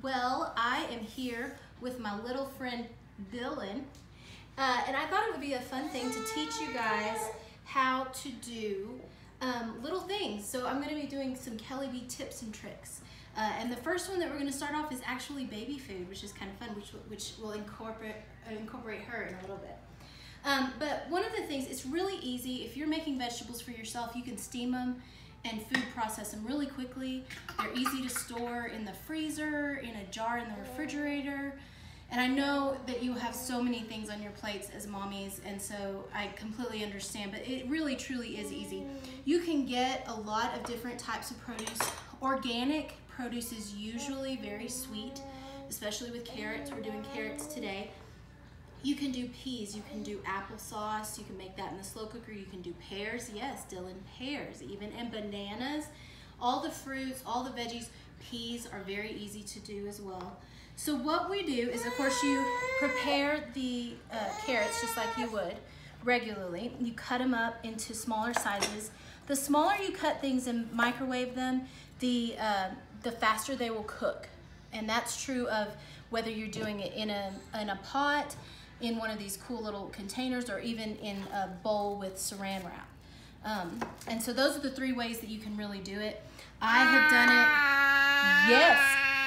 Well, I am here with my little friend Dylan, uh, and I thought it would be a fun thing to teach you guys how to do um, little things. So I'm going to be doing some Kelle B tips and tricks. Uh, and the first one that we're going to start off is actually baby food, which is kind of fun, which, which will incorporate, uh, incorporate her in a little bit. Um, but one of the things, it's really easy. If you're making vegetables for yourself, you can steam them and food process them really quickly. They're easy to store in the freezer, in a jar in the refrigerator. And I know that you have so many things on your plates as mommies, and so I completely understand, but it really truly is easy. Mm. You can get a lot of different types of produce. Organic produce is usually very sweet, especially with carrots. We're doing carrots today. You can do peas, you can do applesauce, you can make that in the slow cooker, you can do pears, yes, Dylan, pears even, and bananas. All the fruits, all the veggies, peas are very easy to do as well. So what we do is, of course, you prepare the uh, carrots just like you would regularly. You cut them up into smaller sizes. The smaller you cut things and microwave them, the, uh, the faster they will cook. And that's true of whether you're doing it in a, in a pot, in one of these cool little containers or even in a bowl with saran wrap. Um, and so those are the three ways that you can really do it. I have done it, yes,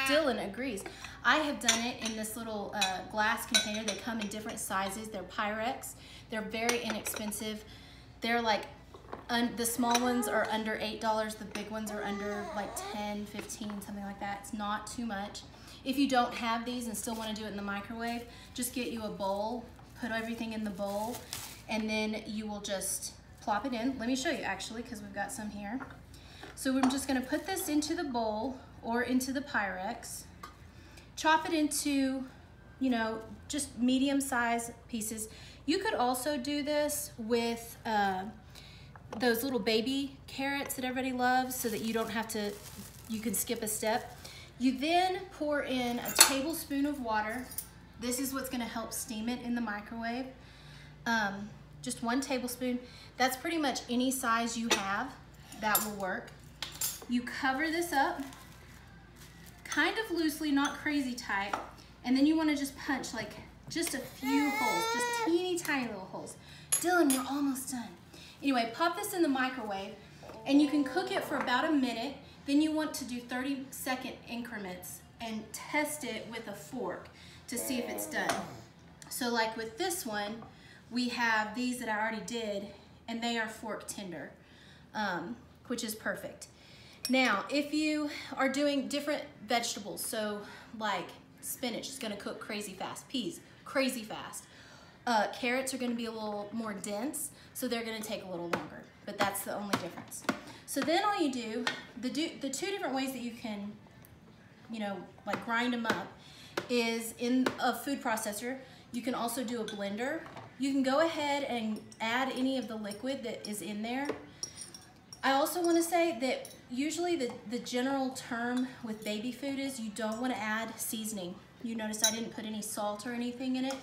Dylan agrees. I have done it in this little uh, glass container. They come in different sizes. They're Pyrex. They're very inexpensive. They're like, the small ones are under $8. The big ones are under like 10, 15, something like that. It's not too much. If you don't have these and still want to do it in the microwave, just get you a bowl, put everything in the bowl, and then you will just plop it in. Let me show you actually, because we've got some here. So we're just gonna put this into the bowl or into the Pyrex, chop it into, you know, just medium size pieces. You could also do this with uh, those little baby carrots that everybody loves so that you don't have to, you can skip a step. You then pour in a tablespoon of water. This is what's gonna help steam it in the microwave. Um, just one tablespoon. That's pretty much any size you have, that will work. You cover this up, kind of loosely, not crazy tight, and then you wanna just punch like just a few holes, just teeny tiny little holes. Dylan, we're almost done. Anyway, pop this in the microwave, and you can cook it for about a minute, then you want to do 30 second increments and test it with a fork to see if it's done. So like with this one, we have these that I already did and they are fork tender, um, which is perfect. Now, if you are doing different vegetables, so like spinach is gonna cook crazy fast, peas, crazy fast. Uh, carrots are gonna be a little more dense, so they're gonna take a little longer, but that's the only difference. So then all you do, the, do, the two different ways that you can, you know, like grind them up is in a food processor. You can also do a blender. You can go ahead and add any of the liquid that is in there. I also want to say that usually the, the general term with baby food is you don't want to add seasoning. You notice I didn't put any salt or anything in it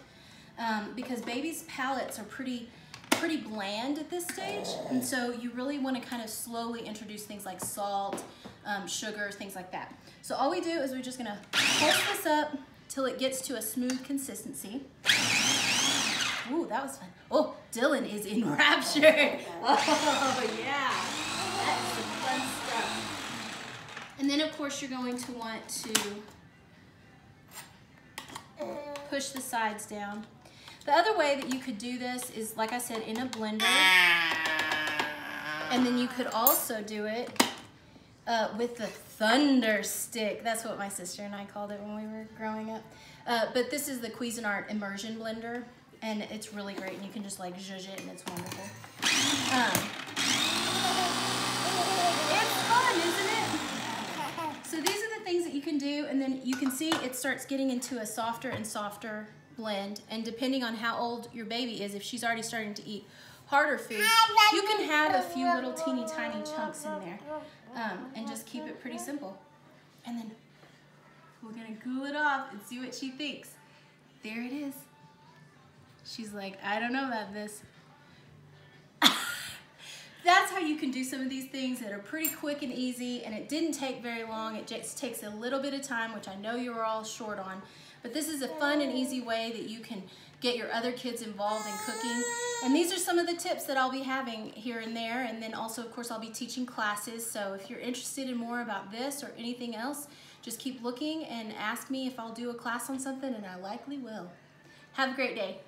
um, because babies' palates are pretty pretty bland at this stage. And so you really want to kind of slowly introduce things like salt, um, sugar, things like that. So all we do is we're just going to pulse this up till it gets to a smooth consistency. Ooh, that was fun. Oh, Dylan is in rapture. Oh, yeah. That's some fun stuff. And then, of course, you're going to want to push the sides down. The other way that you could do this is, like I said, in a blender. And then you could also do it uh, with the thunder stick. That's what my sister and I called it when we were growing up. Uh, but this is the Cuisinart immersion blender. And it's really great. And you can just like zhuzh it and it's wonderful. Um, it's fun, isn't it? So these are the things that you can do. And then you can see it starts getting into a softer and softer blend and depending on how old your baby is, if she's already starting to eat harder food, you can have a few little teeny tiny chunks in there um, and just keep it pretty simple. And then we're gonna cool it off and see what she thinks. There it is. She's like, I don't know about this. That's how you can do some of these things that are pretty quick and easy and it didn't take very long. It just takes a little bit of time, which I know you are all short on. But this is a fun and easy way that you can get your other kids involved in cooking. And these are some of the tips that I'll be having here and there. And then also, of course, I'll be teaching classes. So if you're interested in more about this or anything else, just keep looking and ask me if I'll do a class on something, and I likely will. Have a great day.